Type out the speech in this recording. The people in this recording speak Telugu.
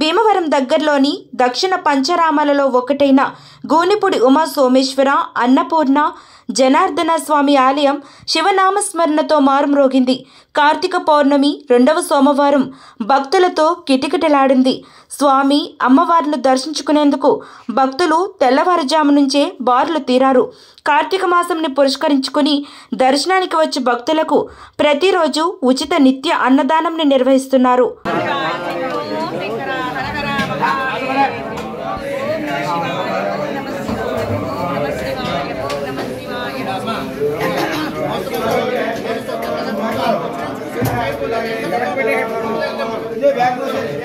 భీమవరం దగ్గరలోని దక్షిణ పంచరామాలలో ఒకటైన గూనిపుడి ఉమా సోమేశ్వర అన్నపూర్ణ జనార్దన స్వామి ఆలయం శివనామస్మరణతో మారుమ్రోగింది. కార్తీక పౌర్ణమి రెండవ సోమవారం భక్తులతో కిటకిటలాడింది. స్వామి అమ్మవారిని దర్శించుకునేందుకు భక్తులు తెల్లవారుజాము నుంచే బారులు తీరారు. కార్తీక మాసంని పురస్కరించుకుని దర్శనానికి వచ్చే భక్తులకు ప్రతిరోజు ఉచిత నిత్య అన్నదానంని నిర్వహిస్తున్నారు. ये बैग